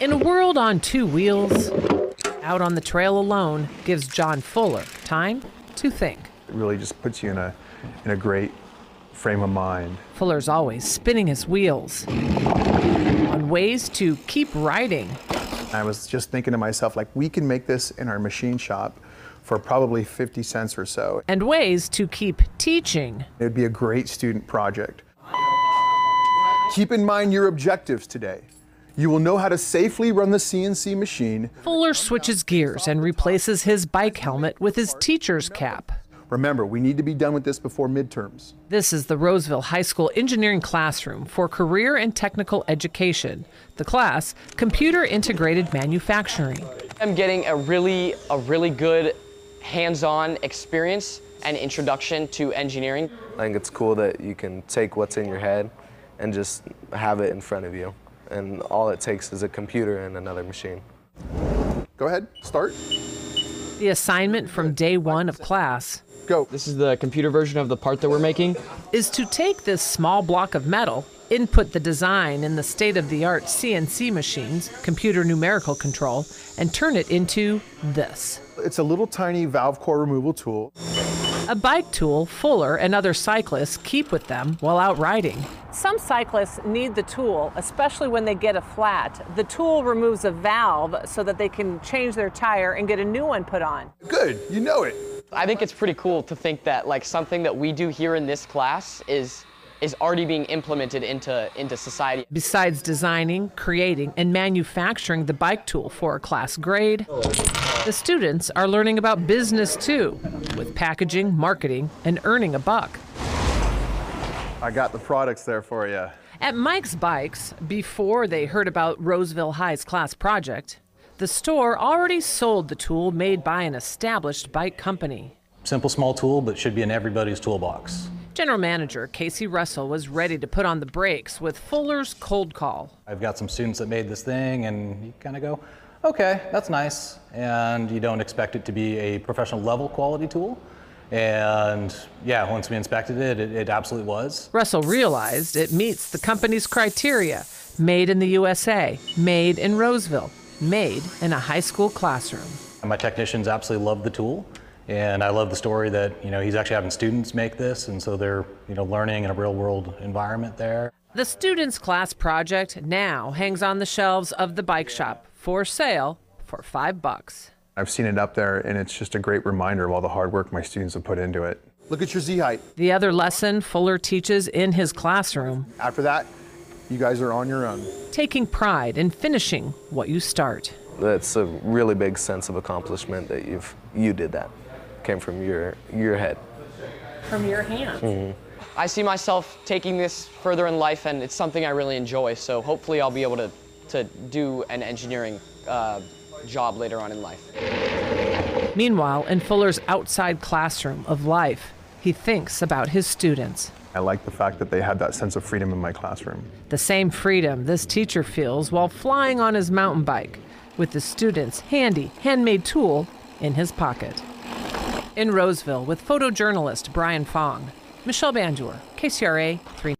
In a world on two wheels, out on the trail alone gives John Fuller time to think. It really just puts you in a, in a great frame of mind. Fuller's always spinning his wheels on ways to keep riding. I was just thinking to myself, like, we can make this in our machine shop for probably 50 cents or so. And ways to keep teaching. It would be a great student project. Keep in mind your objectives today. You will know how to safely run the CNC machine. Fuller switches gears and replaces his bike helmet with his teacher's cap. Remember, we need to be done with this before midterms. This is the Roseville High School Engineering Classroom for Career and Technical Education. The class, Computer Integrated Manufacturing. I'm getting a really, a really good hands-on experience and introduction to engineering. I think it's cool that you can take what's in your head and just have it in front of you. And all it takes is a computer and another machine. Go ahead, start. The assignment from day one of class Go. This is the computer version of the part that we're making. is to take this small block of metal, input the design in the state of the art CNC machines, computer numerical control, and turn it into this. It's a little tiny valve core removal tool. A bike tool Fuller and other cyclists keep with them while out riding. Some cyclists need the tool, especially when they get a flat. The tool removes a valve so that they can change their tire and get a new one put on. Good, you know it. I think it's pretty cool to think that like something that we do here in this class is is already being implemented into into society. Besides designing, creating, and manufacturing the bike tool for a class grade, the students are learning about business too, with packaging, marketing, and earning a buck. I got the products there for you. At Mike's Bikes, before they heard about Roseville High's class project, the store already sold the tool made by an established bike company. Simple, small tool, but should be in everybody's toolbox. General Manager Casey Russell was ready to put on the brakes with Fuller's cold call. I've got some students that made this thing, and you kind of go, okay, that's nice. And you don't expect it to be a professional level quality tool. And yeah, once we inspected it, it, it absolutely was. Russell realized it meets the company's criteria made in the USA, made in Roseville, made in a high school classroom. My technicians absolutely love the tool. And I love the story that, you know, he's actually having students make this, and so they're, you know, learning in a real world environment there. The students' class project now hangs on the shelves of the bike shop for sale for five bucks. I've seen it up there, and it's just a great reminder of all the hard work my students have put into it. Look at your Z height. The other lesson Fuller teaches in his classroom After that, you guys are on your own. taking pride in finishing what you start. That's a really big sense of accomplishment that you've you did that. Came from your your head. From your hands. Mm-hmm. I see myself taking this further in life, and it's something I really enjoy. So hopefully, I'll be able to to do an engineering uh, job later on in life. Meanwhile, in Fuller's outside classroom of life, he thinks about his students. I like the fact that they had that sense of freedom in my classroom. The same freedom this teacher feels while flying on his mountain bike with the student's handy, handmade tool in his pocket. In Roseville with photojournalist Brian Fong, Michelle Bandur, KCRA 3.